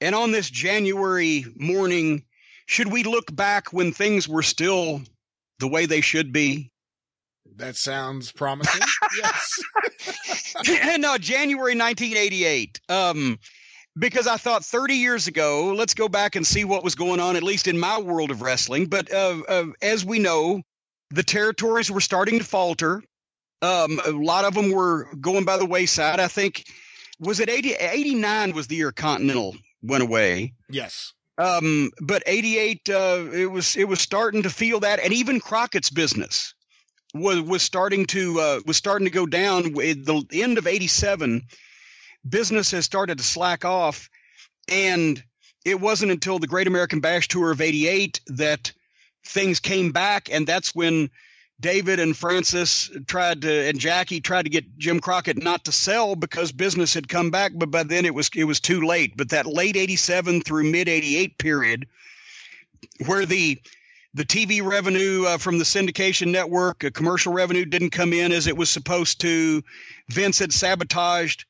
And on this January morning, should we look back when things were still the way they should be? That sounds promising. yes. no, January 1988. Um, because I thought 30 years ago, let's go back and see what was going on, at least in my world of wrestling. But uh, uh, as we know, the territories were starting to falter. Um, a lot of them were going by the wayside. I think was it 80, 89 was the year Continental went away. Yes. Um, but 88, uh, it was it was starting to feel that, and even Crockett's business was was starting to uh, was starting to go down. At the end of 87, business has started to slack off, and it wasn't until the Great American Bash Tour of 88 that things came back, and that's when David and Frances tried to, and Jackie tried to get Jim Crockett not to sell because business had come back, but by then it was it was too late. But that late '87 through mid '88 period, where the the TV revenue uh, from the syndication network, uh, commercial revenue didn't come in as it was supposed to. Vince had sabotaged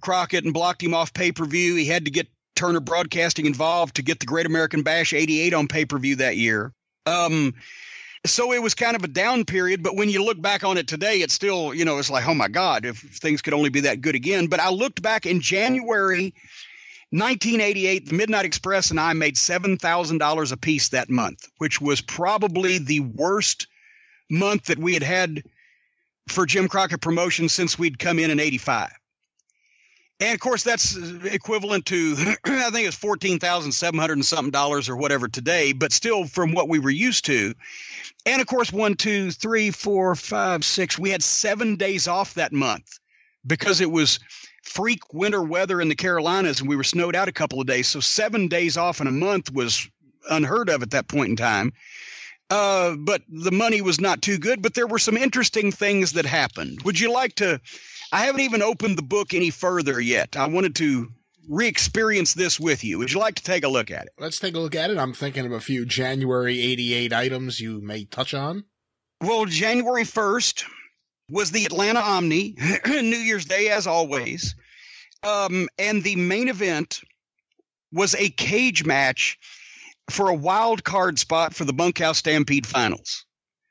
Crockett and blocked him off pay per view. He had to get Turner Broadcasting involved to get the Great American Bash '88 on pay per view that year. Um, so it was kind of a down period, but when you look back on it today, it's still, you know, it's like, oh my God, if things could only be that good again. But I looked back in January 1988, the Midnight Express and I made $7,000 a piece that month, which was probably the worst month that we had had for Jim Crockett Promotions since we'd come in in 85. And of course, that's equivalent to I think it's fourteen thousand seven hundred and something dollars or whatever today, but still from what we were used to. And of course, one, two, three, four, five, six. We had seven days off that month because it was freak winter weather in the Carolinas, and we were snowed out a couple of days. So seven days off in a month was unheard of at that point in time. Uh, but the money was not too good. But there were some interesting things that happened. Would you like to? I haven't even opened the book any further yet. I wanted to re-experience this with you. Would you like to take a look at it? Let's take a look at it. I'm thinking of a few January 88 items you may touch on. Well, January 1st was the Atlanta Omni, New Year's Day as always. Um, and the main event was a cage match for a wild card spot for the Bunkhouse Stampede Finals.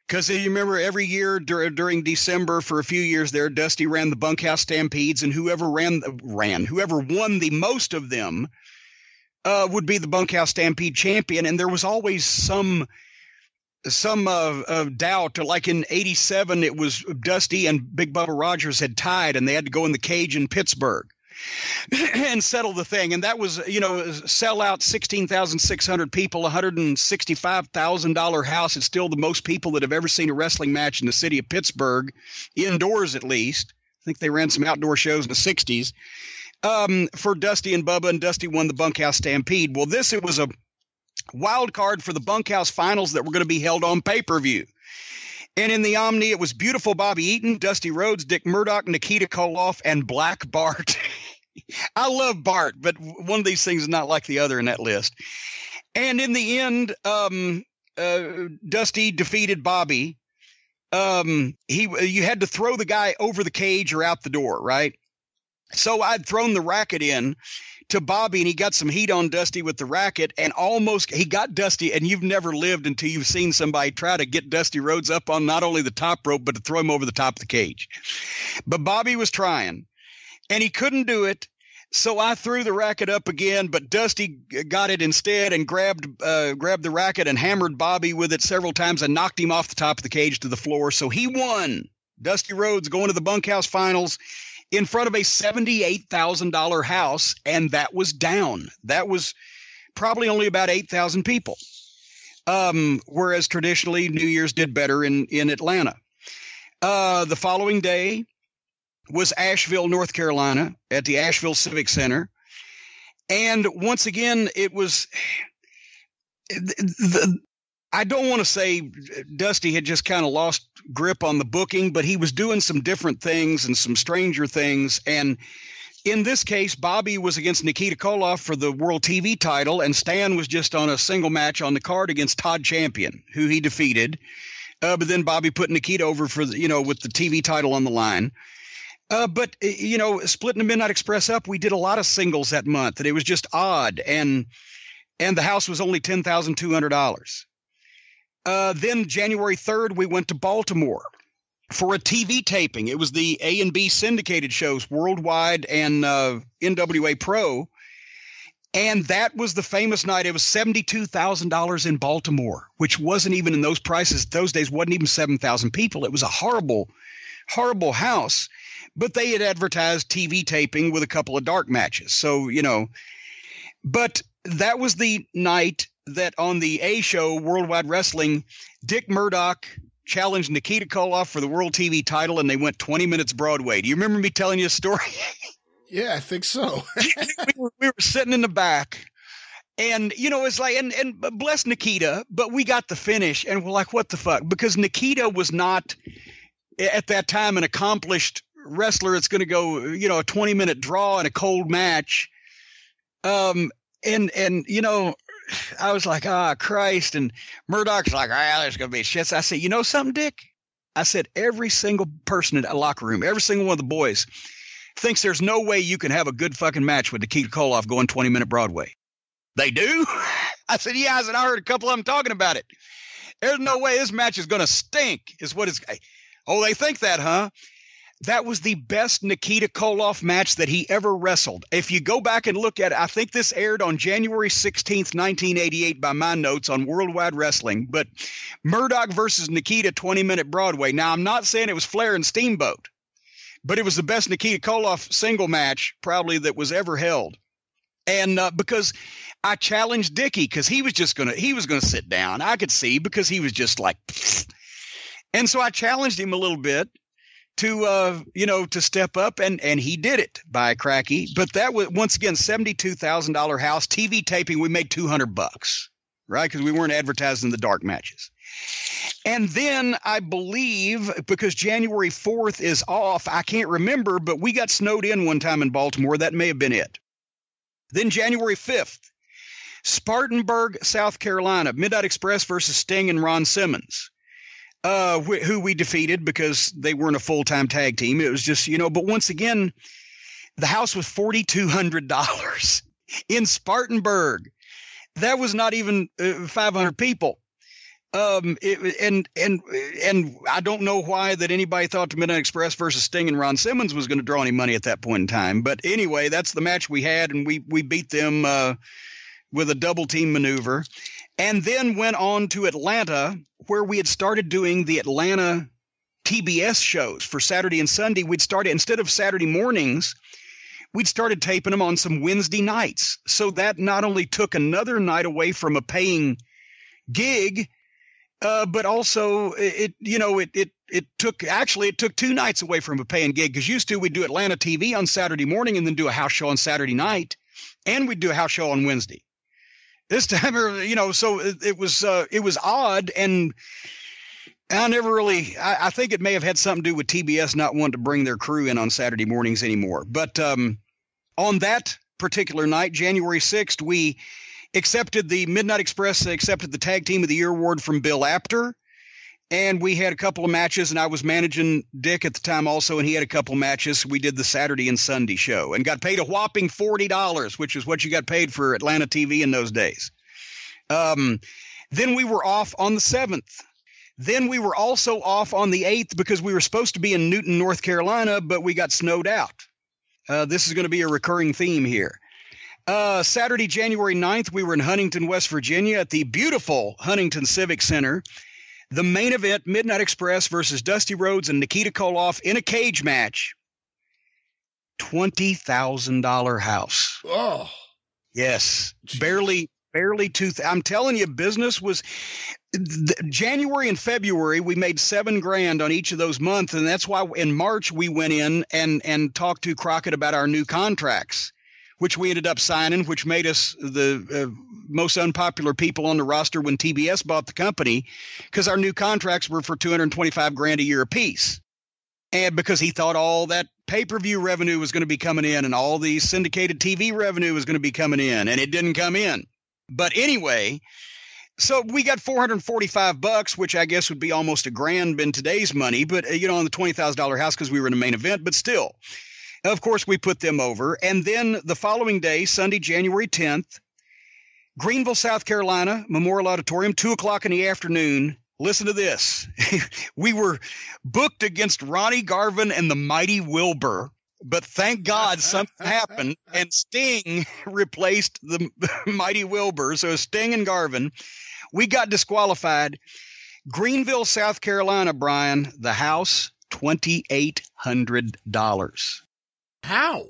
Because you remember every year dur- during December for a few years there, Dusty ran the bunkhouse stampedes, and whoever ran the, ran whoever won the most of them uh, would be the bunkhouse stampede champion. And there was always some some uh, doubt. Like in '87, it was Dusty and Big Bubba Rogers had tied, and they had to go in the cage in Pittsburgh. and settle the thing. And that was, you know, sell out 16,600 people, $165,000 house. It's still the most people that have ever seen a wrestling match in the city of Pittsburgh, indoors at least. I think they ran some outdoor shows in the 60s um, for Dusty and Bubba, and Dusty won the Bunkhouse Stampede. Well, this, it was a wild card for the Bunkhouse finals that were going to be held on pay per view. And in the Omni, it was beautiful Bobby Eaton, Dusty Rhodes, Dick Murdoch, Nikita Koloff, and Black Bart. I love Bart, but one of these things is not like the other in that list. And in the end, um, uh, Dusty defeated Bobby. Um, he you had to throw the guy over the cage or out the door, right? So I'd thrown the racket in to Bobby and he got some heat on Dusty with the racket and almost he got Dusty and you've never lived until you've seen somebody try to get Dusty Rhodes up on not only the top rope but to throw him over the top of the cage. But Bobby was trying and he couldn't do it. So I threw the racket up again, but Dusty got it instead and grabbed uh, grabbed the racket and hammered Bobby with it several times and knocked him off the top of the cage to the floor. So he won. Dusty Rhodes going to the bunkhouse finals in front of a $78,000 house, and that was down. That was probably only about 8,000 people. Um, whereas traditionally, New Year's did better in, in Atlanta. Uh, the following day, was Asheville, North Carolina, at the Asheville Civic Center. And once again, it was the, I don't want to say Dusty had just kind of lost grip on the booking, but he was doing some different things and some stranger things. And in this case, Bobby was against Nikita Koloff for the World TV title, and Stan was just on a single match on the card against Todd Champion, who he defeated. Uh, but then Bobby put Nikita over for the, you know with the TV title on the line. Uh, but you know, splitting the Midnight Express up, we did a lot of singles that month, and it was just odd. And and the house was only ten thousand two hundred dollars. Uh, then January third, we went to Baltimore for a TV taping. It was the A and B syndicated shows, Worldwide and uh, NWA Pro, and that was the famous night. It was seventy-two thousand dollars in Baltimore, which wasn't even in those prices. Those days wasn't even seven thousand people. It was a horrible, horrible house but they had advertised TV taping with a couple of dark matches. So, you know, but that was the night that on the A show, Worldwide Wrestling, Dick Murdoch challenged Nikita Koloff for the World TV title and they went 20 minutes Broadway. Do you remember me telling you a story? yeah, I think so. we, were, we were sitting in the back and you know it's like and and bless Nikita, but we got the finish and we're like, what the fuck? Because Nikita was not at that time an accomplished wrestler it's going to go you know a 20 minute draw in a cold match um and and you know i was like ah christ and murdoch's like ah there's going to be shit i said you know something dick i said every single person in that locker room every single one of the boys thinks there's no way you can have a good fucking match with Nikita Koloff going 20 minute Broadway. They do? I said, yeah. I said, I heard a couple of them talking about it. There's no way this match is going to stink, is what it's. Oh, they think that, huh? That was the best Nikita Koloff match that he ever wrestled. If you go back and look at it, I think this aired on January 16th, 1988 by my notes on Worldwide Wrestling, but Murdoch versus Nikita 20 minute Broadway. Now, I'm not saying it was Flair and Steamboat, but it was the best Nikita Koloff single match probably that was ever held. And uh, because I challenged Dickie because he was just gonna he was gonna sit down. I could see because he was just like, and so I challenged him a little bit, to uh, you know to step up and and he did it by cracky. But that was once again $72,000 house TV taping we made 200 bucks right? Cuz we weren't advertising the dark matches. And then I believe because January 4th is off I can't remember but we got snowed in one time in Baltimore. That may have been it. Then January 5th Spartanburg South Carolina Midnight Express versus Sting and Ron Simmons uh, wh- who we defeated because they weren't a full time tag team. It was just, you know, but once again, the house was $4,200 in Spartanburg. That was not even uh, 500 people. Um, it, and and and I don't know why that anybody thought the Midnight Express versus Sting and Ron Simmons was going to draw any money at that point in time. But anyway, that's the match we had, and we we beat them uh, with a double team maneuver and then went on to Atlanta, where we had started doing the Atlanta TBS shows for Saturday and Sunday. We'd started instead of Saturday mornings, we'd started taping them on some Wednesday nights. So that not only took another night away from a paying gig, uh, but also it, you know, it it it took actually it took two nights away from a paying gig because used to we'd do Atlanta TV on Saturday morning and then do a house show on Saturday night, and we'd do a house show on Wednesday. This time, you know, so it, it was uh, it was odd, and I never really. I, I, think it may have had something to do with TBS not wanting to bring their crew in on Saturday mornings anymore. But um, on that particular night, January sixth, we accepted the Midnight Express accepted the Tag Team of the Year award from Bill Apter and we had a couple of matches and i was managing dick at the time also and he had a couple matches. We did the saturday and sunday show and got paid a whopping $40 which is what you got paid for atlanta tv in those days. Um, then we were off on the 7th then we were also off on the 8th because we were supposed to be in newton north carolina but we got snowed out. Uh, this is going to be a recurring theme here. Uh, Saturday, January 9th, we were in Huntington, West Virginia at the beautiful Huntington Civic Center the main event, Midnight Express versus Dusty Rhodes and Nikita Koloff in a cage match. Twenty thousand dollar house. Oh, yes, Jeez. barely, barely two. Th- I'm telling you, business was. January and February, we made seven grand on each of those months, and that's why in March we went in and and talked to Crockett about our new contracts which we ended up signing, which made us the uh, most unpopular people on the roster when TBS bought the company, because our new contracts were for 225 grand a year apiece. And because he thought all that pay per view revenue was going to be coming in and all the syndicated TV revenue was going to be coming in, and it didn't come in. But anyway, so we got 445 bucks, which I guess would be almost a grand in today's money, but uh, you know, on the $20,000 house because we were in a main event, but still. Of course, we put them over. And then the following day, Sunday, January 10th, Greenville, South Carolina, Memorial Auditorium, two o'clock in the afternoon. Listen to this. we were booked against Ronnie Garvin and the Mighty Wilbur but thank God something happened and Sting replaced the mighty Wilbur. So Sting and Garvin, we got disqualified. Greenville, South Carolina, Brian, the house, $2,800. How?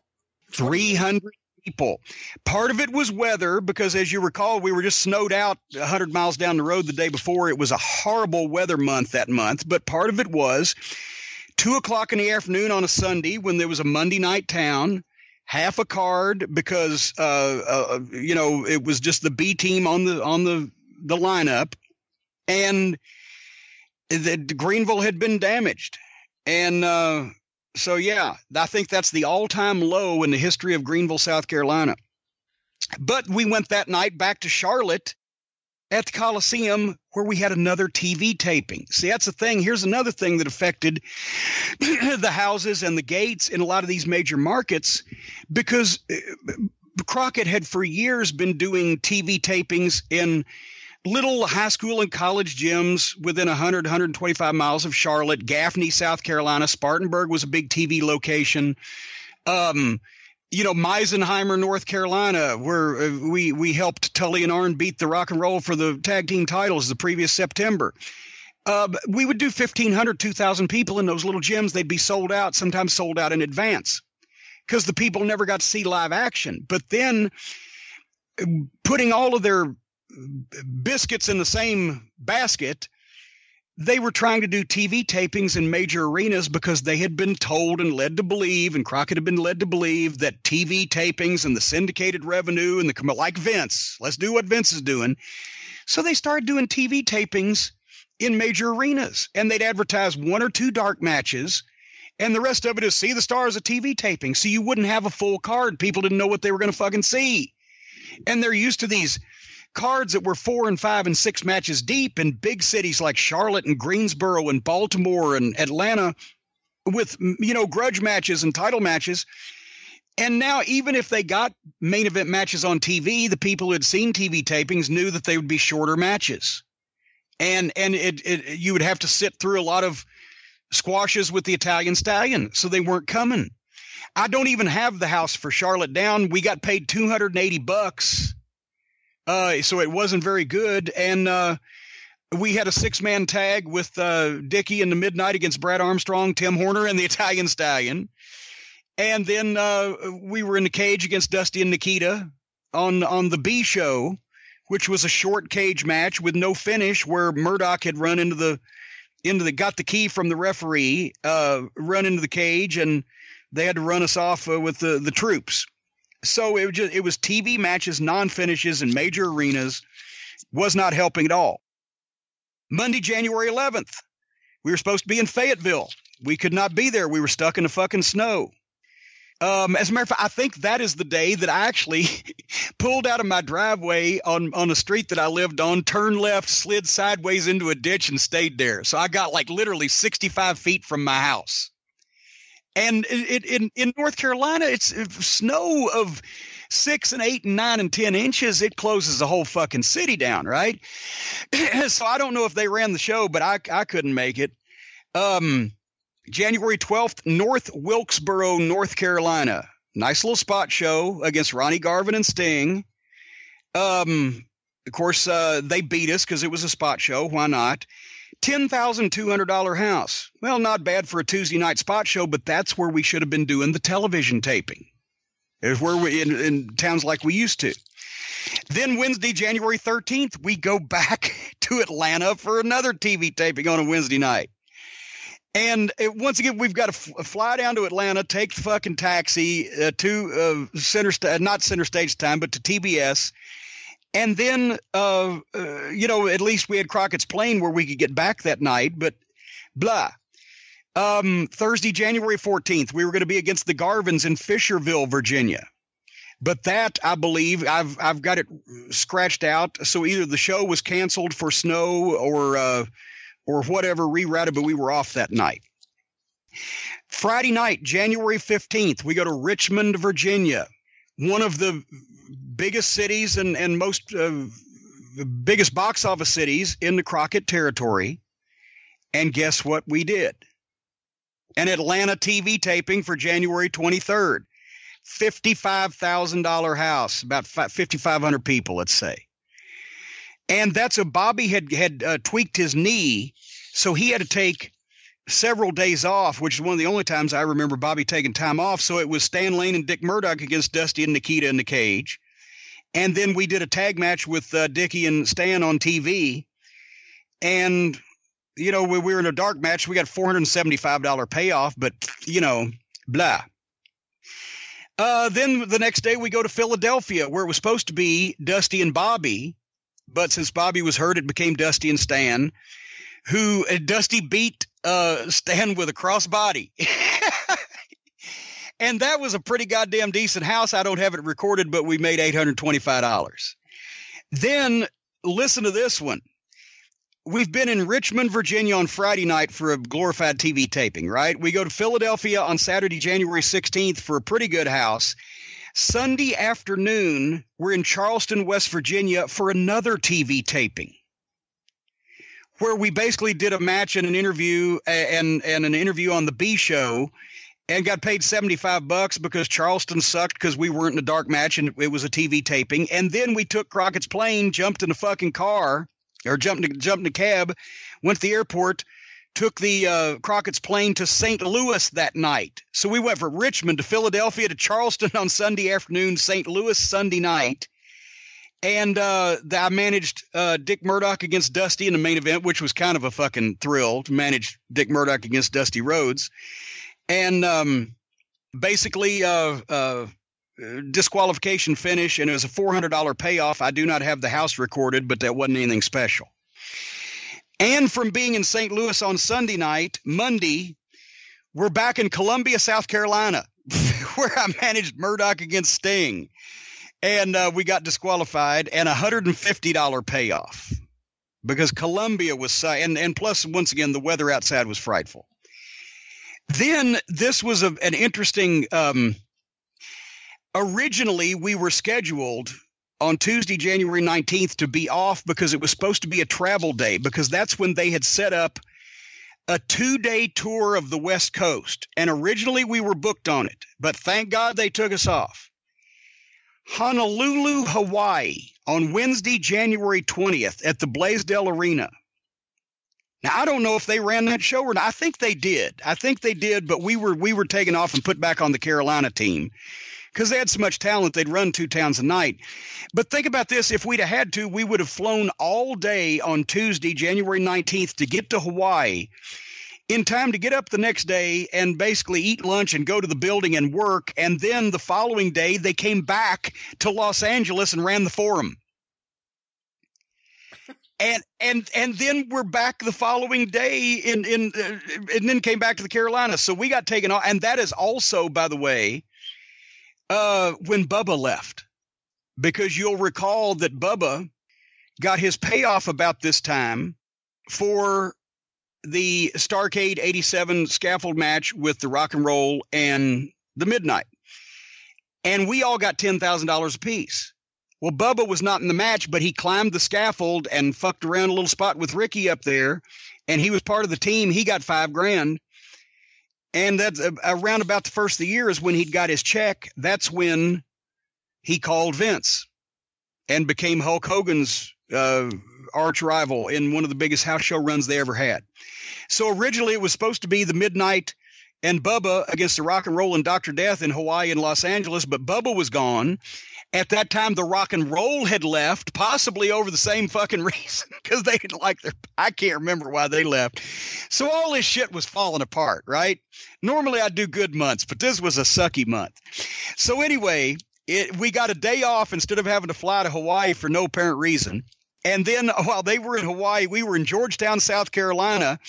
300 people. Part of it was weather because, as you recall, we were just snowed out 100 miles down the road the day before. It was a horrible weather month that month. But part of it was two o'clock in the afternoon on a Sunday when there was a Monday night town, half a card because uh, uh, you know it was just the B team on the on the the lineup, and the, Greenville had been damaged, and uh, so yeah, I think that's the all time low in the history of Greenville, South Carolina. But we went that night back to Charlotte at the Coliseum where we had another TV taping. See, that's the thing. Here's another thing that affected the houses and the gates in a lot of these major markets because uh, Crockett had for years been doing TV tapings in little high school and college gyms within 100 125 miles of Charlotte, Gaffney, South Carolina, Spartanburg was a big TV location. Um, you know, Misenheimer, North Carolina, where uh, we we helped Tully and Arn beat the Rock and Roll for the tag team titles the previous September. Uh, we would do 1,500, 2,000 people in those little gyms. They'd be sold out, sometimes sold out in advance because the people never got to see live action. But then uh, putting all of their biscuits in the same basket, they were trying to do TV tapings in major arenas because they had been told and led to believe, and Crockett had been led to believe that TV tapings and the syndicated revenue and the like Vince, let's do what Vince is doing. So they started doing TV tapings in major arenas, and they'd advertise one or two dark matches, and the rest of it is see the stars of TV taping. So you wouldn't have a full card. People didn't know what they were going to fucking see, and they're used to these cards that were four and five and six matches deep in big cities like Charlotte and Greensboro and Baltimore and Atlanta with, you know, grudge matches and title matches. And now, even if they got main event matches on TV, the people who had seen TV tapings knew that they would be shorter matches. And and it, it you would have to sit through a lot of squashes with the Italian Stallion, so they weren't coming. I don't even have the house for Charlotte down. We got paid 280 bucks uh, so it wasn't very good. And uh, we had a six man tag with uh, Dicky in the midnight against Brad Armstrong, Tim Horner, and the Italian Stallion. And then uh, we were in the cage against Dusty and Nikita on on the B show, which was a short cage match with no finish, where Murdoch had run into the into the got the key from the referee, uh, run into the cage, and they had to run us off uh, with the the troops. So it was just it was TV matches, non finishes and major arenas, was not helping at all. Monday, January 11th, we were supposed to be in Fayetteville. We could not be there. We were stuck in the fucking snow. Um, as a matter of fact, I think that is the day that I actually pulled out of my driveway on, on a street that I lived on, turned left, slid sideways into a ditch, and stayed there. So I got like literally 65 feet from my house. And it, in in North Carolina, it's snow of six and eight and nine and ten inches. It closes the whole fucking city down, right? so I don't know if they ran the show, but I I couldn't make it. Um, January twelfth, North Wilkesboro, North Carolina. Nice little spot show against Ronnie Garvin and Sting. Um, of course, uh, they beat us because it was a spot show. Why not? $10,200 house. Well, not bad for a Tuesday night spot show, but that's where we should have been doing the television taping. Is where we in, in towns like we used to. Then Wednesday, January 13th, we go back to Atlanta for another TV taping on a Wednesday night. And it, once again, we've got to f- fly down to Atlanta, take the fucking taxi uh, to uh, center, st- not center stage time, but to TBS, and then, uh, uh, you know, at least we had Crockett's plane where we could get back that night, but blah. Um, Thursday, January 14th, we were going to be against the Garvins in Fishersville, Virginia. But that I believe I've I've got it scratched out. So either the show was canceled for snow or uh, or whatever rerouted, but we were off that night. Friday night, January 15th, we go to Richmond, Virginia, one of the biggest cities and, and most uh, biggest box office cities in the Crockett territory. And guess what we did? An Atlanta TV taping for January 23rd. $55,000 house, about 5,500 people, let's say. And that's a Bobby had had uh, tweaked his knee, so he had to take several days off, which is one of the only times I remember Bobby taking time off. So it was Stan Lane and Dick Murdoch against Dusty and Nikita in the cage. And then we did a tag match with uh, Dickie and Stan on TV. And, you know, we, we were in a dark match. We got $475 payoff, but, you know, blah. Uh, then the next day we go to Philadelphia, where it was supposed to be Dusty and Bobby, but since Bobby was hurt, it became Dusty and Stan. Who uh, Dusty beat uh, Stan with a crossbody, and that was a pretty goddamn decent house. I don't have it recorded, but we made eight hundred twenty-five dollars. Then listen to this one. We've been in Richmond, Virginia on Friday night for a glorified TV taping, right? We go to Philadelphia on Saturday, January 16th for a pretty good house. Sunday afternoon, we're in Charleston, West Virginia for another TV taping where we basically did a match and an interview and and an interview on the B show and got paid 75 bucks because Charleston sucked because we weren't in a dark match and it was a TV taping. And then we took Crockett's plane, jumped in a fucking car or jumped in, jumped in a cab, went to the airport, took the uh, Crockett's plane to St. Louis that night. So we went from Richmond to Philadelphia to Charleston on Sunday afternoon, St. Louis Sunday night. And uh, I managed uh, Dick Murdoch against Dusty in the main event, which was kind of a fucking thrill to manage Dick Murdoch against Dusty Rhodes. And um, basically, uh, uh disqualification finish, and it was a $400 payoff. I do not have the house recorded, but that wasn't anything special. And from being in St. Louis on Sunday night, Monday, we're back in Columbia, South Carolina, where I managed Murdoch against Sting. And uh, we got disqualified and a $150 payoff because Columbia was, and, and plus, once again, the weather outside was frightful. Then this was a, an interesting um, originally we were scheduled on Tuesday, January 19th to be off because it was supposed to be a travel day because that's when they had set up a two day tour of the West Coast. And originally we were booked on it, but thank God they took us off. Honolulu, Hawaii on Wednesday, January 20th at the Blaisdell Arena. Now I don't know if they ran that show or not. I think they did. I think they did, but we were we were taken off and put back on the Carolina team because they had so much talent they'd run two towns a night. But think about this if we'd have had to, we would have flown all day on Tuesday, January 19th to get to Hawaii in time to get up the next day and basically eat lunch and go to the building and work. And then the following day, they came back to Los Angeles and ran the forum. And and and then we're back the following day in in uh, and then came back to the Carolinas. So we got taken off, and that is also, by the way, uh, when Bubba left, because you'll recall that Bubba got his payoff about this time for the Starcade 87 scaffold match with the rock and roll and the midnight. And we all got $10,000 apiece. Well, Bubba was not in the match, but he climbed the scaffold and fucked around a little spot with Ricky up there. And he was part of the team. He got five grand. And that's around about the first of the year is when he'd got his check. That's when he called Vince and became Hulk Hogan's uh, arch rival in one of the biggest house show runs they ever had. So originally it was supposed to be the Midnight and Bubba against the Rock and Roll and Dr. Death in Hawaii and Los Angeles, but Bubba was gone. At that time, the rock and roll had left, possibly over the same fucking reason, because they didn't like their. I can't remember why they left. So all this shit was falling apart, right? Normally I do good months, but this was a sucky month. So anyway, it, we got a day off instead of having to fly to Hawaii for no apparent reason. And then while they were in Hawaii, we were in Georgetown, South Carolina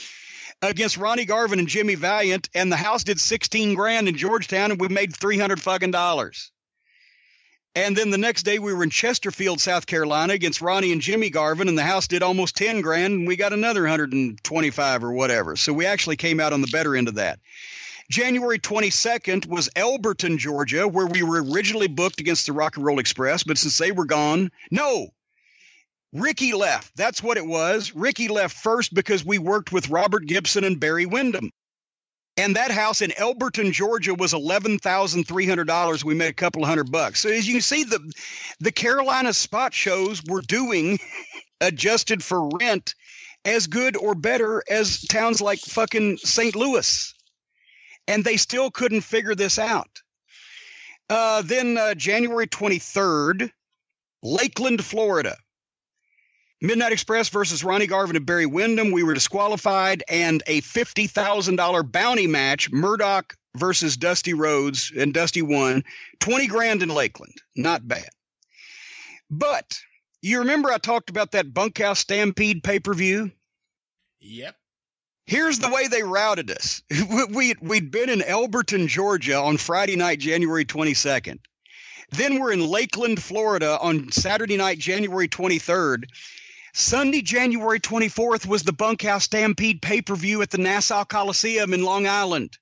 against Ronnie Garvin and Jimmy Valiant, and the house did 16 grand in Georgetown, and we made 300 fucking dollars. And then the next day we were in Chesterfield, South Carolina against Ronnie and Jimmy Garvin, and the house did almost 10 grand, and we got another 125 or whatever. So we actually came out on the better end of that. January 22nd was Elberton, Georgia, where we were originally booked against the Rock and Roll Express, but since they were gone, no. Ricky left. That's what it was. Ricky left first because we worked with Robert Gibson and Barry Windham. And that house in Elberton, Georgia was $11,300. We made a couple of hundred bucks. So as you can see, the, the Carolina spot shows were doing adjusted for rent as good or better as towns like fucking St. Louis and they still couldn't figure this out. Uh, then uh, January 23rd, Lakeland, Florida. Midnight Express versus Ronnie Garvin and Barry Windham. We were disqualified, and a $50,000 bounty match, Murdoch versus Dusty Rhodes, and Dusty won 20 grand in Lakeland. Not bad. But you remember I talked about that bunkhouse stampede pay per view? Yep. Here's the way they routed us. We, we'd been in Elberton, Georgia on Friday night, January 22nd. Then we're in Lakeland, Florida on Saturday night, January 23rd. Sunday, January 24th was the Bunkhouse Stampede pay per view at the Nassau Coliseum in Long Island.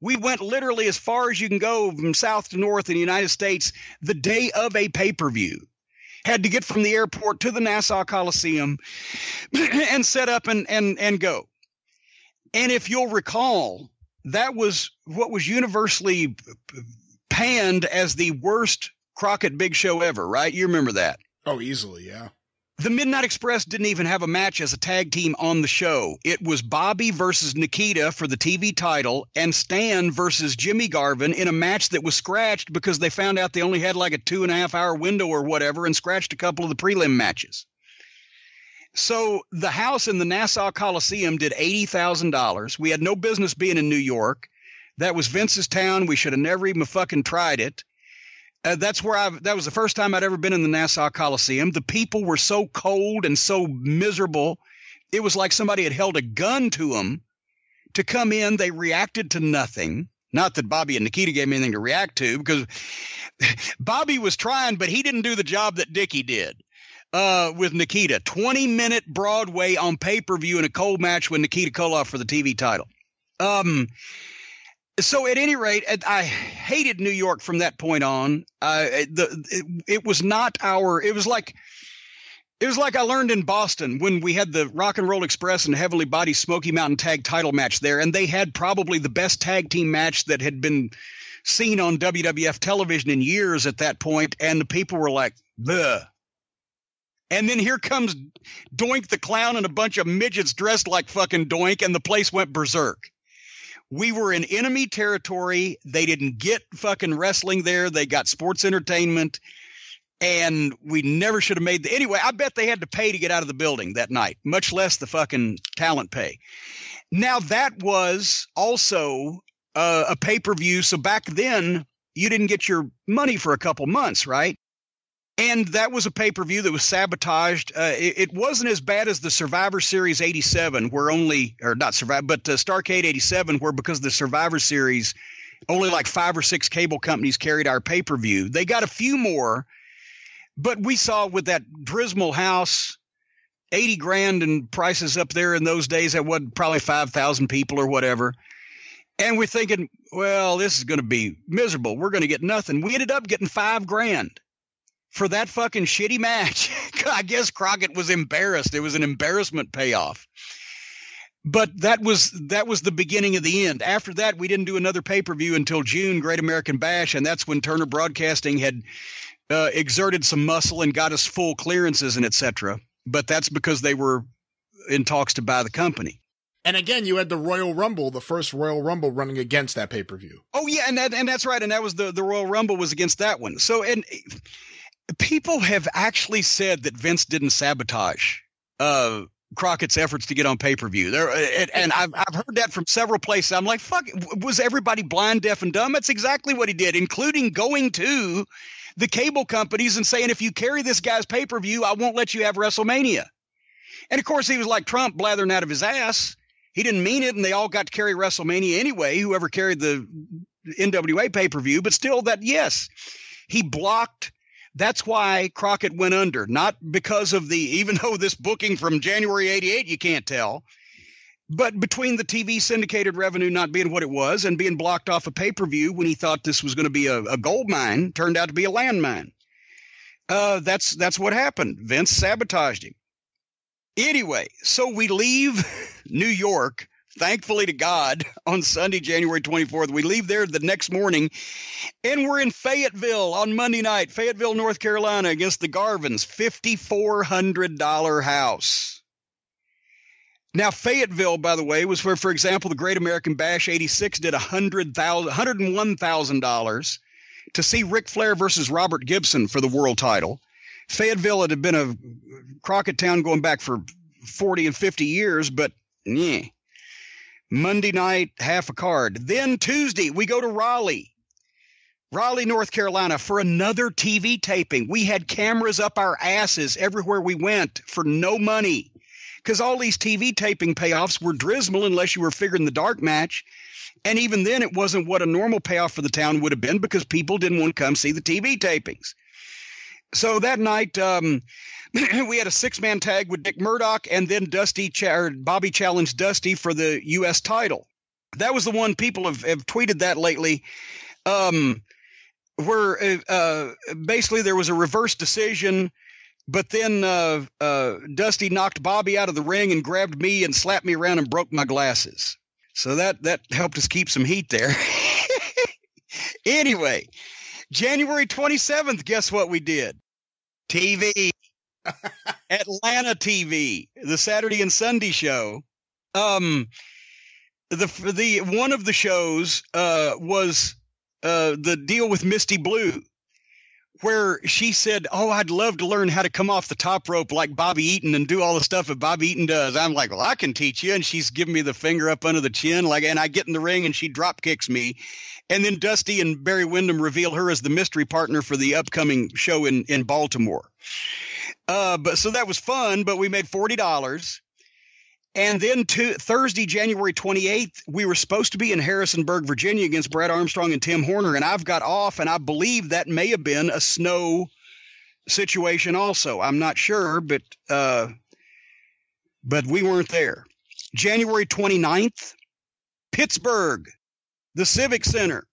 We went literally as far as you can go from south to north in the United States the day of a pay per view had to get from the airport to the Nassau Coliseum and set up and, and, and go. And if you'll recall, that was what was universally panned as the worst Crockett Big Show ever, right? You remember that? Oh, easily, yeah. The Midnight Express didn't even have a match as a tag team on the show. It was Bobby versus Nikita for the TV title and Stan versus Jimmy Garvin in a match that was scratched because they found out they only had like a two and a half hour window or whatever and scratched a couple of the prelim matches. So the house in the Nassau Coliseum did $80,000. We had no business being in New York. That was Vince's town. We should have never even fucking tried it. Uh, that's where I that was the first time I'd ever been in the Nassau Coliseum. The people were so cold and so miserable. It was like somebody had held a gun to them to come in. They reacted to nothing. Not that Bobby and Nikita gave me anything to react to because Bobby was trying, but he didn't do the job that Dickie did uh, with Nikita. 20 minute Broadway on pay per view in a cold match with Nikita Koloff for the TV title. Um, so at any rate, I hated New York from that point on. Uh, the it, it was not our. It was like it was like I learned in Boston when we had the Rock and Roll Express and Heavenly Body Smoky Mountain Tag Title match there, and they had probably the best tag team match that had been seen on WWF television in years at that point, and the people were like, "The and then here comes Doink the Clown and a bunch of midgets dressed like fucking Doink, and the place went berserk. We were in enemy territory. They didn't get fucking wrestling there. They got sports entertainment. And we never should have made the. Anyway, I bet they had to pay to get out of the building that night, much less the fucking talent pay. Now, that was also uh, a pay per view. So back then, you didn't get your money for a couple months, right? And that was a pay per view that was sabotaged. Uh, it, it, wasn't as bad as the Survivor Series '87, where only, or not Survivor, but uh, Starcade '87, where because the Survivor Series, only like five or six cable companies carried our pay per view. They got a few more, but we saw with that Drismal House, 80 grand and prices up there in those days at what probably 5,000 people or whatever. And we're thinking, well, this is going to be miserable. We're going to get nothing. We ended up getting five grand for that fucking shitty match. I guess Crockett was embarrassed. It was an embarrassment payoff. But that was that was the beginning of the end. After that, we didn't do another pay per view until June, Great American Bash, and that's when Turner Broadcasting had uh, exerted some muscle and got us full clearances and etc. But that's because they were in talks to buy the company. And again, you had the Royal Rumble, the first Royal Rumble running against that pay per view. Oh yeah, and that, and that's right, and that was the the Royal Rumble was against that one. So and people have actually said that Vince didn't sabotage uh, Crockett's efforts to get on pay per view. There, and, and I've, I've heard that from several places. I'm like, fuck, was everybody blind, deaf, and dumb? That's exactly what he did, including going to the cable companies and saying, if you carry this guy's pay per view, I won't let you have WrestleMania. And of course, he was like Trump blathering out of his ass. He didn't mean it, and they all got to carry WrestleMania anyway, whoever carried the NWA pay per view. But still, that, yes, He blocked. That's why Crockett went under, not because of the, even though this booking from January 88, you can't tell, but between the TV syndicated revenue not being what it was and being blocked off a pay per view when he thought this was going to be a, a gold mine, turned out to be a landmine. Uh, that's that's what happened. Vince sabotaged him. Anyway, so we leave New York, thankfully to God, on Sunday, January 24th. We leave there the next morning, and we're in Fayetteville on Monday night, Fayetteville, North Carolina, against the Garvins, $5,400 house. Now, Fayetteville, by the way, was where, for example, the Great American Bash 86 did $100,000, $101,000 to see Ric Flair versus Robert Gibson for the world title. Fayetteville had been a Crockett town going back for 40 and 50 years, but yeah. Monday night, half a card. Then Tuesday, we go to Raleigh, Raleigh, North Carolina, for another TV taping. We had cameras up our asses everywhere we went for no money because all these TV taping payoffs were dismal unless you were figuring the dark match. And even then, it wasn't what a normal payoff for the town would have been because people didn't want to come see the TV tapings. So that night, um, we had a six man tag with Dick Murdoch, and then Dusty ch- Bobby challenged Dusty for the U.S. title. That was the one people have, have tweeted that lately. Um, where uh, uh, basically there was a reverse decision, but then uh, uh, Dusty knocked Bobby out of the ring and grabbed me and slapped me around and broke my glasses. So that that helped us keep some heat there. anyway, January 27th, guess what we did? TV. Atlanta TV, the Saturday and Sunday show. Um the the one of the shows uh was uh the deal with Misty Blue where she said, "Oh, I'd love to learn how to come off the top rope like Bobby Eaton and do all the stuff that Bobby Eaton does." I'm like, "Well, I can teach you." And she's giving me the finger up under the chin, like, and I get in the ring and she drop kicks me, and then Dusty and Barry Windham reveal her as the mystery partner for the upcoming show in in Baltimore. Uh, but so that was fun, but we made forty dollars. And then to Thursday, January 28th, we were supposed to be in Harrisonburg, Virginia against Brad Armstrong and Tim Horner. And I've got off, and I believe that may have been a snow situation also. I'm not sure, but uh, but we weren't there. January 29th, Pittsburgh, the Civic Center,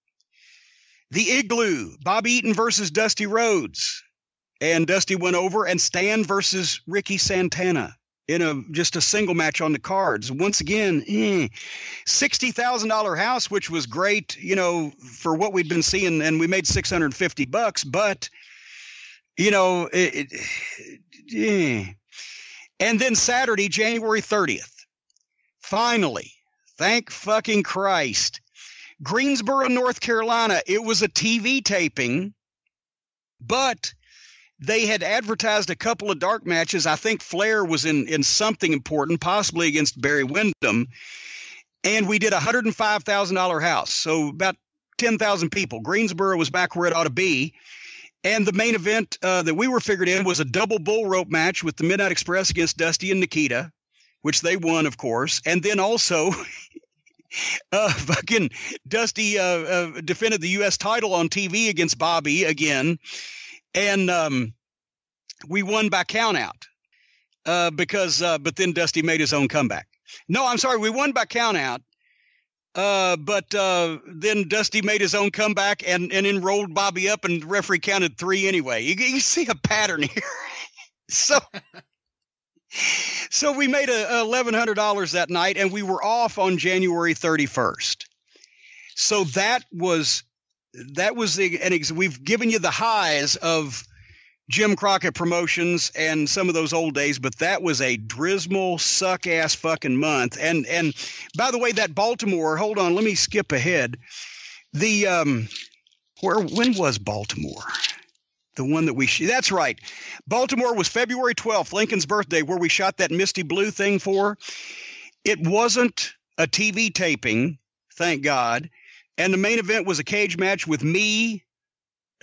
the Igloo, Bob Eaton versus Dusty Rhodes. And Dusty went over and Stan versus Ricky Santana in a just a single match on the cards. Once again, eh, sixty thousand dollar house, which was great, you know, for what we'd been seeing, and we made six hundred fifty bucks. But you know, it, it, eh. and then Saturday, January thirtieth, finally, thank fucking Christ, Greensboro, North Carolina. It was a TV taping, but they had advertised a couple of dark matches. I think Flair was in in something important, possibly against Barry Windham, and we did a hundred and five thousand dollar house, so about ten thousand people. Greensboro was back where it ought to be. And the main event uh, that we were figured in was a double bull rope match with the Midnight Express against Dusty and Nikita, which they won, of course. And then also, uh, fucking Dusty uh, uh, defended the U.S. title on TV against Bobby again and um, we won by countout uh, because, uh, but then Dusty made his own comeback. No, I'm sorry, we won by countout. Uh, but uh, then Dusty made his own comeback and, and then rolled Bobby up, and the referee counted three anyway. You, you see a pattern here. so, so we made a, eleven hundred dollars that night, and we were off on January thirty first. So that was that was the and we've given you the highs of Jim Crockett Promotions and some of those old days, but that was a drizzle suck ass fucking month. And and by the way, that Baltimore, hold on, let me skip ahead. The um where when was Baltimore? The one that we sh- that's right. Baltimore was February 12th, Lincoln's birthday, where we shot that Misty Blue thing for. It wasn't a TV taping, thank God. And the main event was a cage match with me,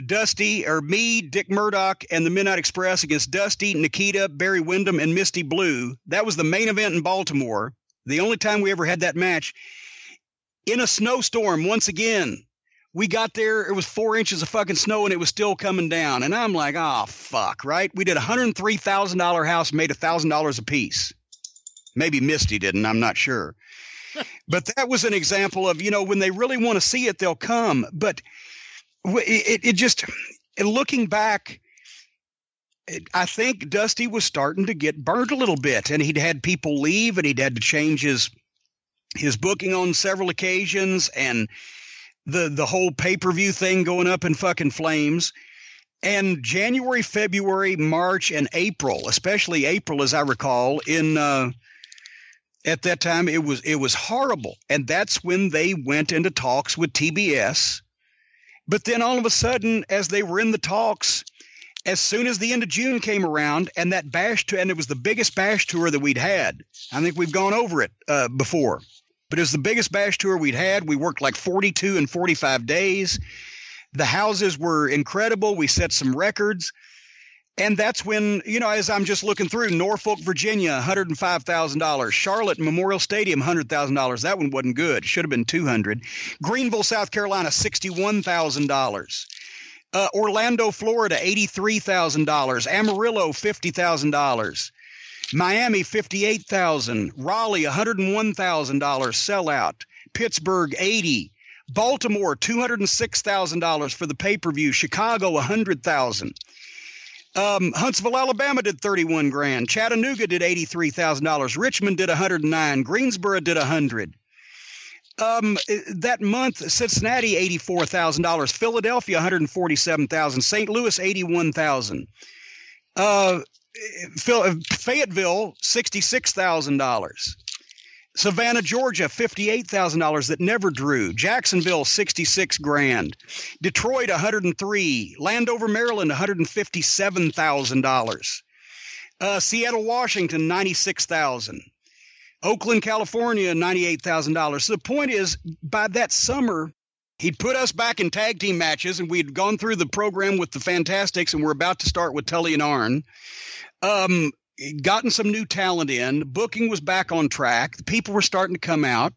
Dusty, or me, Dick Murdoch, and the Midnight Express against Dusty, Nikita, Barry Windham, and Misty Blue. That was the main event in Baltimore. The only time we ever had that match. In a snowstorm, once again, we got there, it was four inches of fucking snow and it was still coming down. And I'm like, oh, fuck, right? We did a $103,000 house, made a $1,000 a piece. Maybe Misty didn't, I'm not sure. But that was an example of, you know, when they really want to see it, they'll come. But it, it just, looking back, I think Dusty was starting to get burned a little bit, and he'd had people leave, and he'd had to change his his booking on several occasions, and the the whole pay per view thing going up in fucking flames. And January, February, March, and April, especially April, as I recall, in uh, at that time it was it was horrible, and that's when they went into talks with TBS. But then all of a sudden, as they were in the talks, as soon as the end of June came around, and that bash tour, and it was the biggest bash tour that we'd had. I think we've gone over it uh, before but it was the biggest bash tour we'd had. We worked like 42 and 45 days. The houses were incredible. We set some records. And that's when, you know, as I'm just looking through Norfolk, Virginia, $105,000. Charlotte Memorial Stadium, $100,000. That one wasn't good. Should have been 200. Greenville, South Carolina, $61,000. Uh, Orlando, Florida, $83,000. Amarillo, $50,000. Miami, 58,000. Raleigh, $101,000 sellout. Pittsburgh, 80. Baltimore, $206,000 for the pay-per-view. Chicago, 100,000. Um, Huntsville, Alabama did 31 grand. Chattanooga did $83,000. Richmond did 109. Greensboro did 100. Um, that month, Cincinnati, $84,000. Philadelphia, 147,000. St. Louis, 81,000. Uh, Fayetteville, $66,000. Savannah, Georgia, $58,000 that never drew. Jacksonville, 66 grand. Detroit, 103. Landover, Maryland, $157,000. Uh, Seattle, Washington, 96,000. Oakland, California, $98,000. So the point is, by that summer, he'd put us back in tag team matches, and we'd gone through the program with the Fantastics, and we're about to start with Tully and Arn um, gotten some new talent in. Booking was back on track. The people were starting to come out,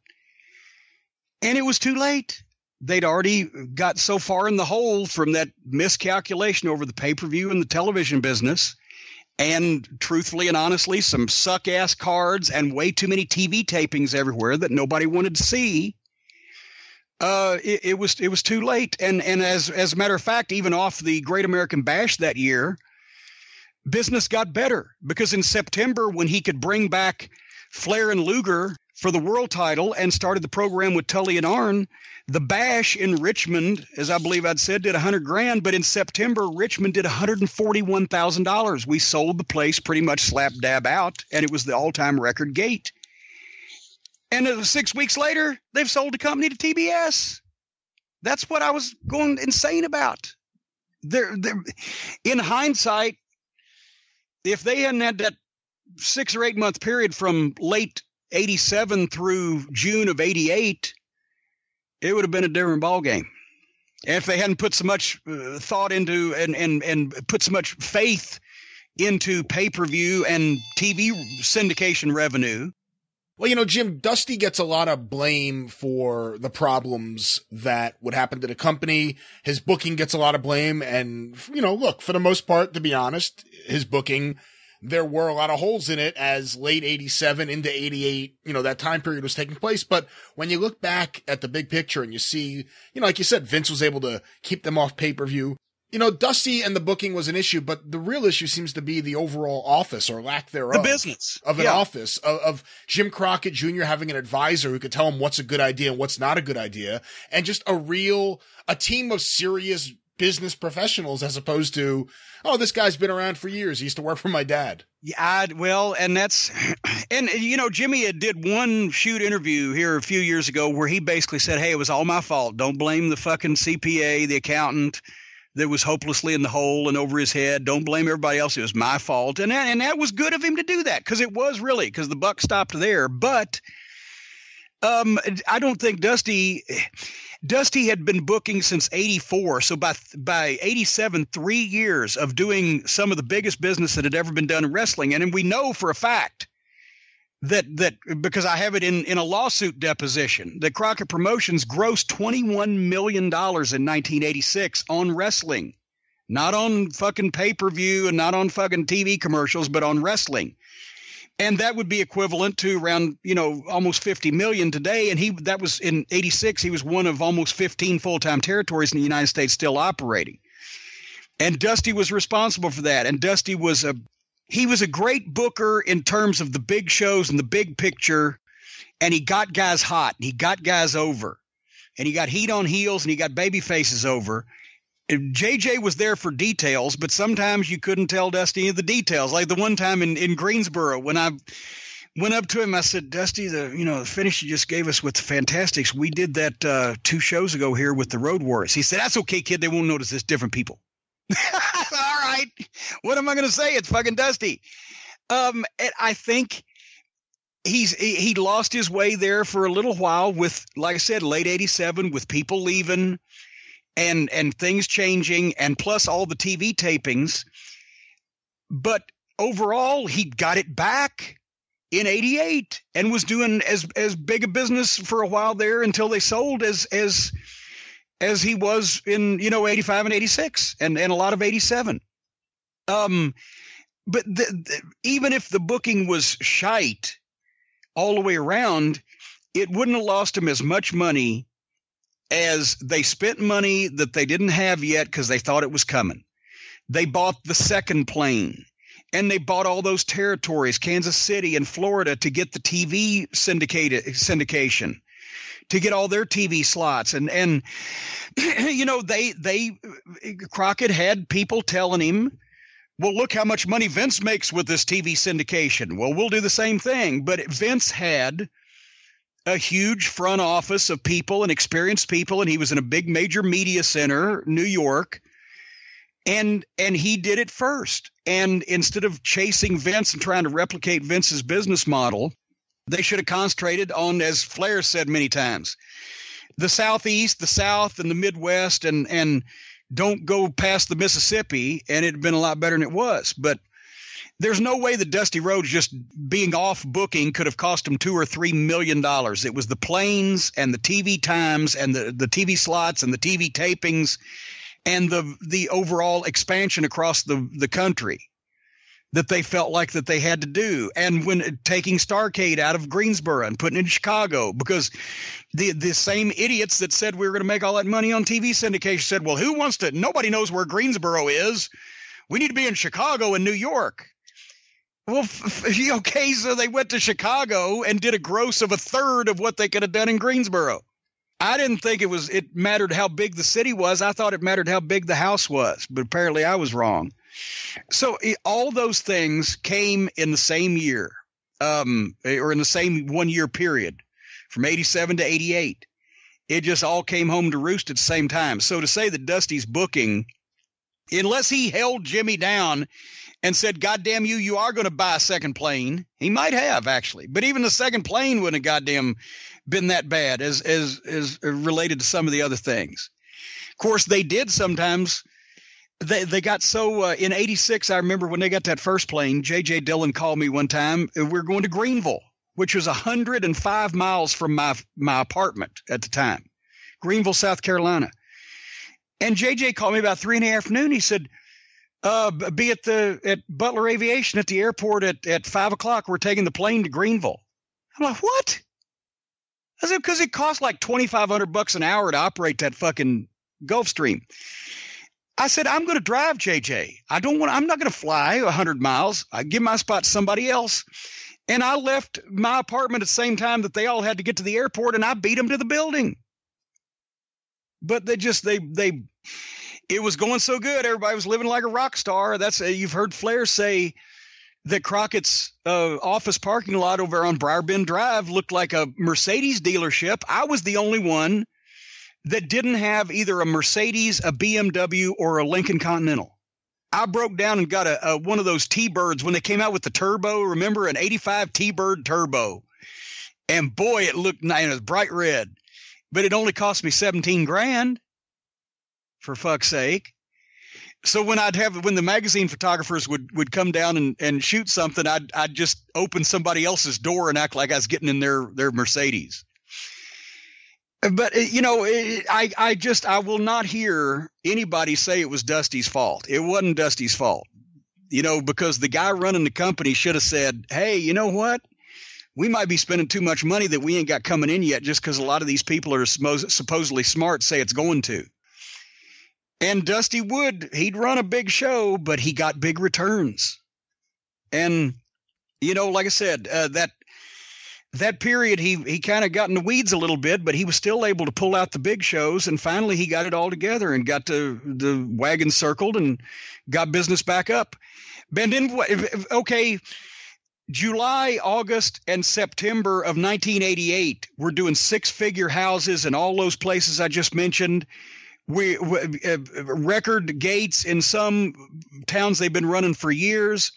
and it was too late. They'd already got so far in the hole from that miscalculation over the pay per view and the television business. And truthfully and honestly, some suck ass cards and way too many TV tapings everywhere that nobody wanted to see. Uh, it, it was it was too late, and and as as a matter of fact, even off the Great American Bash that year, business got better because in September, when he could bring back Flair and Luger for the world title and started the program with Tully and Arn, the Bash in Richmond, as I believe I'd said, did 100 grand, but in September, Richmond did $141,000. We sold the place pretty much slap dab out, and it was the all time record gate. And six weeks later, they've sold the company to TBS. That's what I was going insane about. They're, in hindsight, if they hadn't had that six or eight month period from late 87 through June of 88, it would have been a different ball game. if they hadn't put so much uh, thought into and, and, and put so much faith into pay per view and TV syndication revenue. Well, you know, Jim, Dusty gets a lot of blame for the problems that would happen to the company. His booking gets a lot of blame. And, you know, look, for the most part, to be honest, his booking, there were a lot of holes in it as late 87 into 88, you know, that time period was taking place. But when you look back at the big picture and you see, you know, like you said, Vince was able to keep them off pay per view. You know, Dusty and the booking was an issue, but the real issue seems to be the overall office or lack thereof. The business of an yeah. office of, of, Jim Crockett Jr. having an advisor who could tell him what's a good idea and what's not a good idea. And just a real, a team of serious business professionals as opposed to, oh, this guy's been around for years. He used to work for my dad. Yeah, I, well, and that's, and you know, Jimmy had did one shoot interview here a few years ago where he basically said, "Hey, it was all my fault. Don't blame the fucking CPA, the accountant." That was hopelessly in the hole and over his head. Don't blame everybody else. It was my fault, and that, and that was good of him to do that because it was really because the buck stopped there. But um, I don't think Dusty Dusty had been booking since 84. So by by 87, three years of doing some of the biggest business that had ever been done in wrestling. And, and we know for a fact that that because I have it in in a lawsuit deposition that Crockett Promotions grossed 21 million dollars in 1986 on wrestling. Not on fucking pay-per-view and not on fucking TV commercials, but on wrestling. And that would be equivalent to around you know almost 50 million today. And he that was in 86 he was one of almost 15 full-time territories in the united states still operating. And dusty was responsible for that. And dusty was a he was a great booker in terms of the big shows and the big picture and he got guys hot and he got guys over and he got heat on heels and he got baby faces over JJ was there for details, but sometimes you couldn't tell Dusty the details. Like the one time in, in Greensboro when I went up to him, I said, Dusty, the you know the finish you just gave us with the Fantastics, we did that uh, two shows ago here with the Road Warriors. He said, That's okay, kid. They won't notice it's different people. All right. What am I going to say? It's fucking Dusty. Um, I think he's he lost his way there for a little while with, like I said, late '87 with people leaving and and things changing and plus all the TV tapings but overall he got it back in 88 and was doing as as big a business for a while there until they sold as as as he was in you know 85 and 86 and and a lot of 87 um but the, the, even if the booking was shite all the way around it wouldn't have lost him as much money as they spent money that they didn't have yet because they thought it was coming. They bought the second plane and they bought all those territories, Kansas City and Florida, to get the TV syndicated syndication, to get all their TV slots. And and you know, they they Crockett had people telling him, well, look how much money Vince makes with this TV syndication. Well, we'll do the same thing. But Vince had a huge front office of people and experienced people and he was in a big major media center new york and and he did it first and instead of chasing vince and trying to replicate vince's business model they should have concentrated on as flair said many times the southeast the south and the midwest and and don't go past the mississippi and it'd been a lot better than it was but there's no way that Dusty Rhodes just being off booking could have cost him two or three million dollars. It was the planes and the TV times and the, the TV slots and the TV tapings and the the overall expansion across the, the country that they felt like that they had to do. And when uh, taking Starcade out of Greensboro and putting it in Chicago, because the the same idiots that said we were going to make all that money on TV syndication said, well, who wants to? Nobody knows where Greensboro is. We need to be in Chicago and New York. Well, okay, so they went to Chicago and did a gross of a third of what they could have done in Greensboro. I didn't think it was it mattered how big the city was. I thought it mattered how big the house was, but apparently I was wrong. So it, all those things came in the same year, um, eh, or in the same one year period, from '87 to '88. It just all came home to roost at the same time. So to say that Dusty's booking, unless he held Jimmy down and said, God damn you, you are going to buy a second plane. He might have actually, but even the second plane wouldn't have goddamn been that bad as as as uh, related to some of the other things. Of course, they did sometimes. They they got so uh, in '86. I remember when they got that first plane. J.J. Dillon called me one time. We we're going to Greenville, which was 105 miles from my my apartment at the time, Greenville, South Carolina. And JJ called me about three in the afternoon. He said, uh, be at the at Butler Aviation at the airport at, at five o'clock. We're taking the plane to Greenville. I'm like, what? I said, because it costs like twenty five hundred bucks an hour to operate that fucking Gulfstream. I said, I'm going to drive JJ. I don't want. I'm not going to fly hundred miles. I give my spot to somebody else. And I left my apartment at the same time that they all had to get to the airport, and I beat them to the building. But they just they they it was going so good. Everybody was living like a rock star. That's uh, you've heard Flair say that Crockett's uh, office parking lot over on Briarbend Drive looked like a Mercedes dealership. I was the only one that didn't have either a Mercedes, a BMW, or a Lincoln Continental. I broke down and got a, a one of those T-Birds when they came out with the turbo. Remember an '85 T-Bird turbo, and boy, it looked nice. It was bright red, but it only cost me 17 grand for fuck's sake. so when I'd have when the magazine photographers would would come down and, and shoot something, I'd I'd just open somebody else's door and act like I was getting in their their Mercedes. But uh, you know, I I just I will not hear anybody say it was Dusty's fault. It wasn't Dusty's fault. You know, because the guy running the company should have said, "Hey, you know what? We might be spending too much money that we ain't got coming in yet, just because a lot of these people are supposedly smart say it's going to." And Dusty would, he'd run a big show, but he got big returns. And, you know, like I said, uh, that that period he he kind of got in the weeds a little bit, but he was still able to pull out the big shows, and finally he got it all together and got to the wagon circled and got business back up. Ben, then okay, July, August, and September of 1988, we're doing six figure houses in all those places I just mentioned we, we uh, record gates in some towns they've been running for years.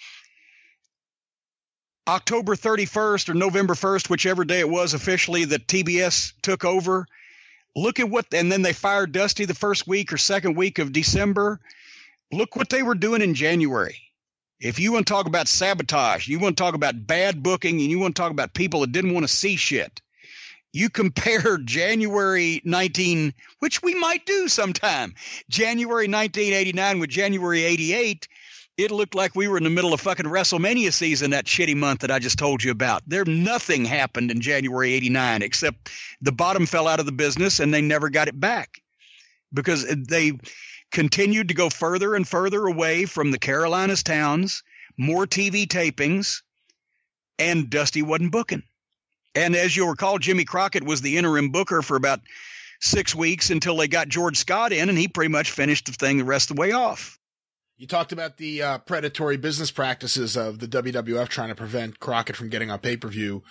October 31st or November 1st, whichever day it was officially that TBS took over. Look at what, and then they fired Dusty the first week or second week of December. Look what they were doing in January. If you want to talk about sabotage, you want to talk about bad booking, and you want to talk about people that didn't want to see shit, you compare January 19, which we might do sometime, January 1989 with January 88, it looked like we were in the middle of fucking WrestleMania season that shitty month that I just told you about. There nothing happened in January 89 except the bottom fell out of the business and they never got it back because they continued to go further and further away from the Carolinas towns, more TV tapings, and Dusty wasn't booking. And as you'll recall, Jimmy Crockett was the interim booker for about six weeks until they got George Scott in, and he pretty much finished the thing the rest of the way off. You talked about the uh, predatory business practices of the WWF trying to prevent Crockett from getting on pay per view.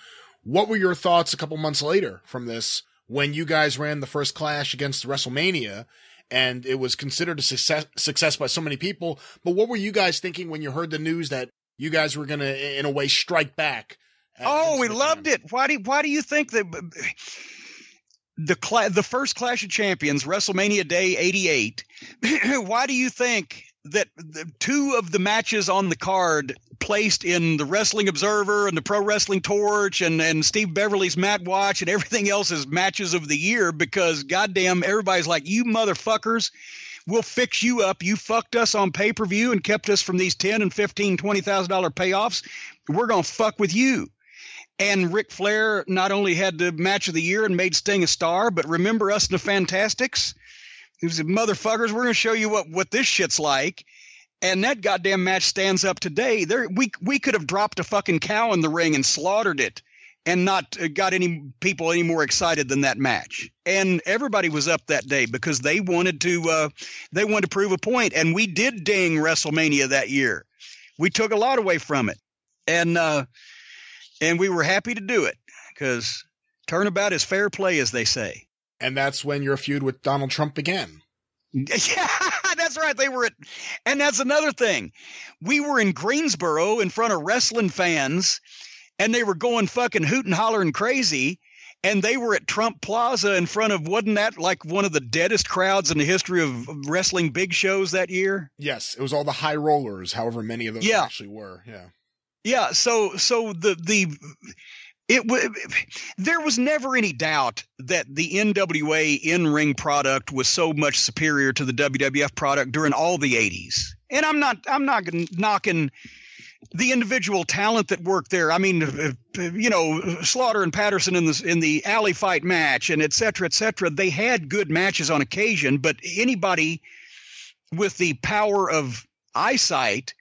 What were your thoughts a couple months later from this when you guys ran the first clash against WrestleMania and it was considered a success, success by so many people? But what were you guys thinking when you heard the news that you guys were going to, in a way, strike back Oh, we loved it. Why do Why do you think that the cla- the first Clash of Champions, WrestleMania Day '88? why do you think that the, two of the matches on the card placed in the Wrestling Observer and the Pro Wrestling Torch and, and Steve Beverly's Mat Watch and everything else is matches of the year because goddamn everybody's like you motherfuckers we'll fix you up. You fucked us on pay-per-view and kept us from these 10 and 15 20 thousand dollar payoffs. We're gonna fuck with you. And Ric Flair not only had the match of the year and made Sting a star, but remember us, in the Fantastics? He was motherfuckers. We're going to show you what, what this shit's like. And that goddamn match stands up today. There, we we could have dropped a fucking cow in the ring and slaughtered it, and not uh, got any people any more excited than that match. And everybody was up that day because they wanted to uh, they wanted to prove a point. And we did ding WrestleMania that year. We took a lot away from it, and uh, and we were happy to do it because turnabout is fair play, as they say. And that's when your feud with Donald Trump began. Yeah, that's right. They were at, and that's another thing. We were in Greensboro in front of wrestling fans, and they were going fucking hooting, hollering crazy. And they were at Trump Plaza in front of, wasn't that like one of the deadest crowds in the history of wrestling big shows that year? Yes, it was all the high rollers, however many of them yeah. actually were. Yeah. Yeah, so so the the it w- there was never any doubt that the NWA in-ring product was so much superior to the WWF product during all the 80s. And I'm not I'm not knocking the individual talent that worked there. I mean, you know, Slaughter and Patterson in the in the alley fight match and et cetera, et cetera. They had good matches on occasion, but anybody with the power of eyesight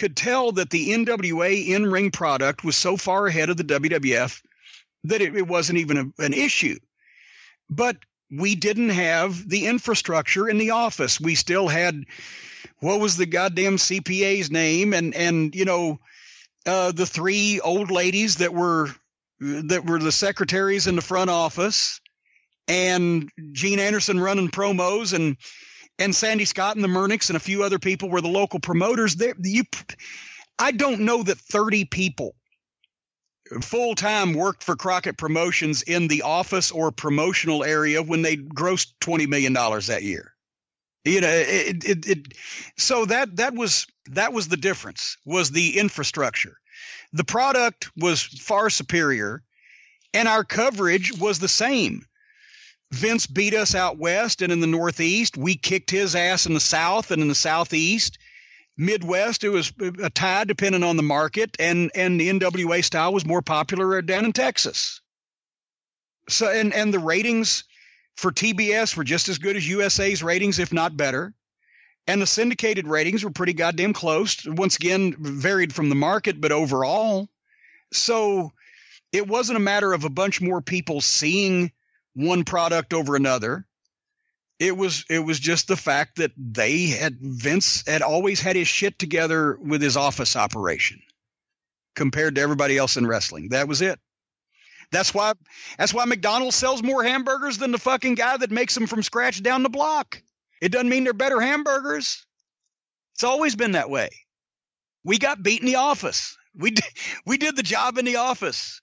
could tell that the NWA in ring product was so far ahead of the WWF that it, it wasn't even a, an issue. But we didn't have the infrastructure in the office. We still had what was the goddamn CPA's name, and and you know uh, the three old ladies that were that were the secretaries in the front office, and Gene Anderson running promos, and and Sandy Scott and the Murnicks and a few other people were the local promoters. There, you, I don't know that 30 people full time worked for Crockett Promotions in the office or promotional area when they grossed $20 million that year. You know, it, it, it, so that that was that was the difference was the infrastructure. The product was far superior, and our coverage was the same. Vince beat us out west and in the northeast. We kicked his ass in the south and in the southeast. Midwest, it was uh, a tie depending on the market, and and the NWA style was more popular down in Texas. So and and the ratings for TBS were just as good as USA's ratings, if not better. And the syndicated ratings were pretty goddamn close. Once again, varied from the market, but overall. So it wasn't a matter of a bunch more people seeing one product over another. It was it was just the fact that they had Vince had always had his shit together with his office operation compared to everybody else in wrestling. That was it. That's why that's why McDonald's sells more hamburgers than the fucking guy that makes them from scratch down the block. It doesn't mean they're better hamburgers. It's always been that way. We got beat in the office. We did, we did the job in the office.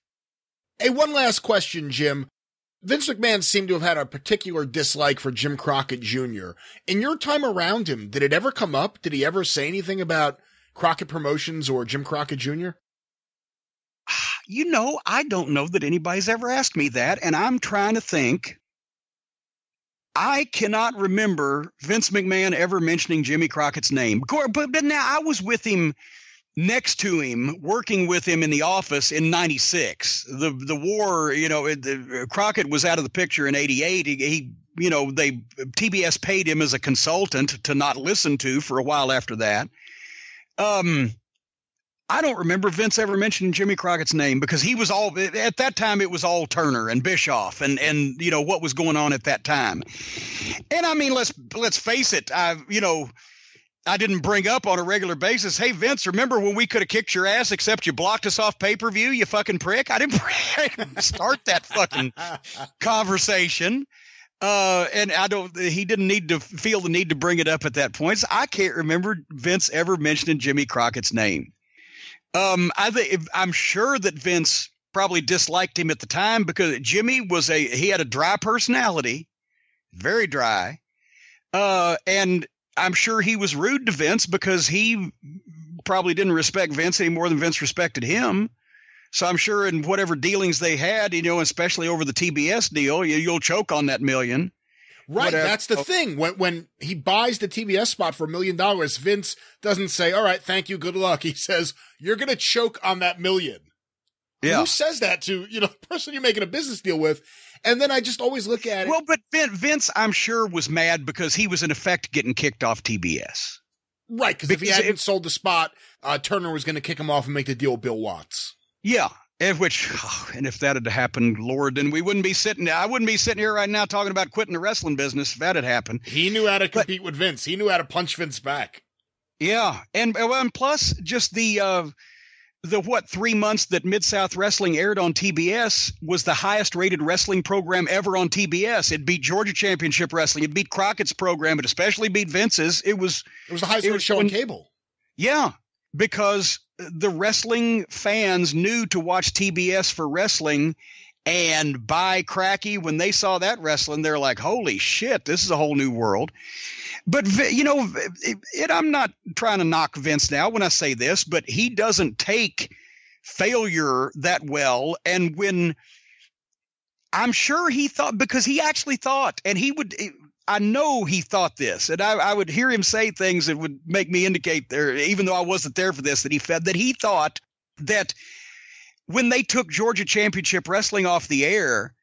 Hey, one last question, Jim. Vince McMahon seemed to have had a particular dislike for Jim Crockett Jr. In your time around him, did it ever come up? Did he ever say anything about Crockett Promotions or Jim Crockett Jr.? You know, I don't know that anybody's ever asked me that, and I'm trying to think. I cannot remember Vince McMahon ever mentioning Jimmy Crockett's name. But, now I was with him next to him, working with him in the office in '96. The the war, you know, the, Crockett was out of the picture in '88. He, he, you know, they TBS paid him as a consultant to not listen to for a while after that. Um, I don't remember Vince ever mentioning Jimmy Crockett's name because he was all at that time. It was all Turner and Bischoff and and you know what was going on at that time. And I mean, let's let's face it. I you know I didn't bring up on a regular basis. Hey Vince, remember when we could have kicked your ass except you blocked us off pay per view? You fucking prick! I didn't, start that fucking conversation. Uh, and I don't. He didn't need to feel the need to bring it up at that point. So I can't remember Vince ever mentioning Jimmy Crockett's name. Um, I think I'm sure that Vince probably disliked him at the time because Jimmy was a he had a dry personality, very dry, uh, and I'm sure he was rude to Vince because he probably didn't respect Vince any more than Vince respected him. So I'm sure in whatever dealings they had, you know, especially over the TBS deal, you, will choke on that million. Right, whatever. that's the oh. thing. When when he buys the TBS spot for a million dollars, Vince doesn't say, "All right, thank you, good luck." He says, "You're going to choke on that million. Yeah. Who says that to you know the person you're making a business deal with? And then I just always look at it. Well, but Vince, I'm sure, was mad because he was in effect getting kicked off TBS. Right, because if he hadn't sold the spot, uh, Turner was going to kick him off and make the deal with Bill Watts. Yeah, and which, oh, and if that had happened, Lord, then we wouldn't be sitting. I wouldn't be sitting here right now talking about quitting the wrestling business if that had happened. He knew how to compete but, with Vince. He knew how to punch Vince back. Yeah, and and plus just the uh, the what three months that Mid South Wrestling aired on TBS was the highest rated wrestling program ever on TBS. It beat Georgia Championship Wrestling. It beat Crockett's program. It especially beat Vince's. It was it was the highest rated show on cable. Yeah, because the wrestling fans knew to watch TBS for wrestling. And by cracky, when they saw that wrestling, they're like, "Holy shit, this is a whole new world." But you know, it, it, I'm not trying to knock Vince now when I say this, but he doesn't take failure that well. And when I'm sure he thought because he actually thought, and he would. I know he thought this, and I, I, would hear him say things that would make me indicate there, even though I wasn't there for this, that he fed that he thought that when they took Georgia Championship Wrestling off the air,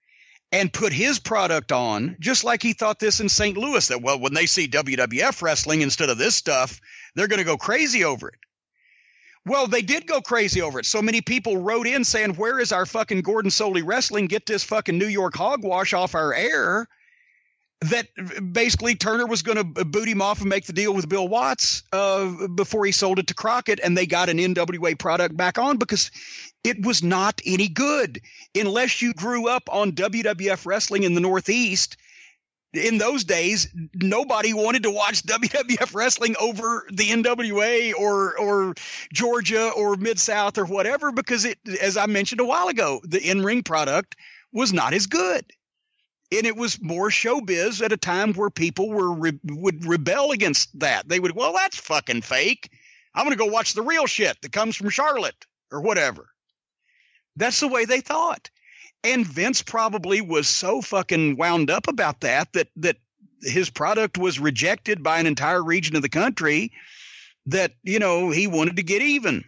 and put his product on, just like he thought this in St. Louis that, well, when they see WWF wrestling instead of this stuff, they're going to go crazy over it. Well, they did go crazy over it. So many people wrote in saying, Where is our fucking Gordon Solie wrestling? Get this fucking New York hogwash off our air that basically Turner was going to boot him off and make the deal with Bill Watts uh, before he sold it to Crockett, and they got an NWA product back on because it was not any good unless you grew up on WWF wrestling in the Northeast. In those days, nobody wanted to watch WWF wrestling over the NWA or or Georgia or Mid South or whatever because it, as I mentioned a while ago, the in ring product was not as good. And it was more showbiz at a time where people were re- would rebel against that. They would, well, that's fucking fake. I'm going to go watch the real shit that comes from Charlotte or whatever. That's the way they thought. And Vince probably was so fucking wound up about that that that his product was rejected by an entire region of the country that, you know, he wanted to get even.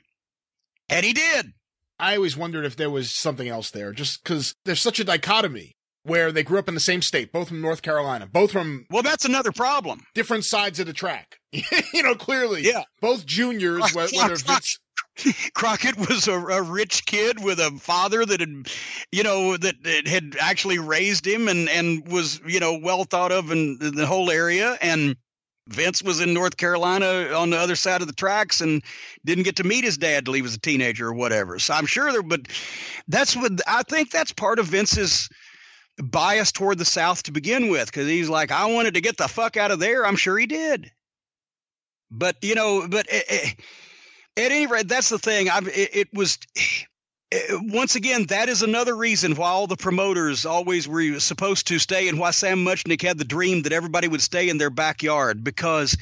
And he did. I always wondered if there was something else there, just because there's such a dichotomy where they grew up in the same state, both from North Carolina, both from well, that's another problem. Different sides of the track, you know, clearly. Yeah, both juniors, whether Vince, Crockett was a, a, rich kid with a father that had, you know, that, that, had actually raised him and and was you know well thought of in, in, the whole area. And Vince was in North Carolina on the other side of the tracks and didn't get to meet his dad till he was a teenager or whatever. So I'm sure there, but that's what I think. That's part of Vince's bias toward the South to begin with because he's like, I wanted to get the fuck out of there. I'm sure he did. But you know, but. It, it, at any rate, that's the thing. I it, it was eh, once again that is another reason why all the promoters always were supposed to stay, and why Sam Muchnick had the dream that everybody would stay in their backyard because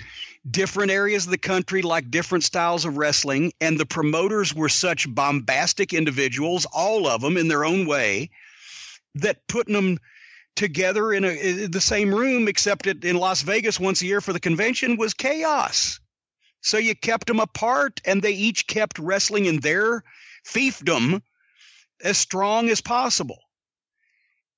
different areas of the country like different styles of wrestling, and the promoters were such bombastic individuals, all of them in their own way, that putting them together in, a, in the same room, except in Las Vegas once a year for the convention, was chaos. So you kept them apart, and they each kept wrestling in their fiefdom as strong as possible.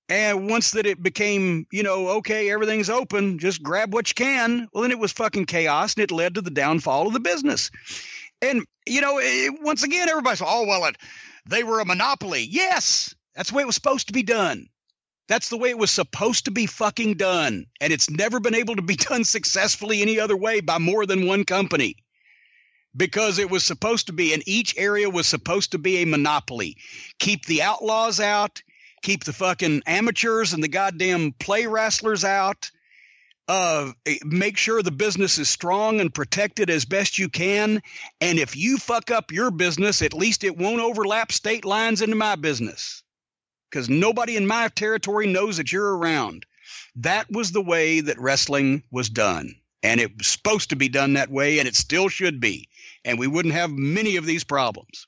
And once that it became, you know, okay, everything's open, just grab what you can, well, then it was fucking chaos and it led to the downfall of the business. And, you know, it, once again, everybody's, oh, well, it, they were a monopoly. Yes, that's the way it was supposed to be done. That's the way it was supposed to be fucking done. And it's never been able to be done successfully any other way by more than one company. Because it was supposed to be, and each area was supposed to be a monopoly. Keep the outlaws out, keep the fucking amateurs and the goddamn play wrestlers out. Uh, make sure the business is strong and protected as best you can. And if you fuck up your business, at least it won't overlap state lines into my business because nobody in my territory knows that you're around. That was the way that wrestling was done. And it was supposed to be done that way, and it still should be. And we wouldn't have many of these problems.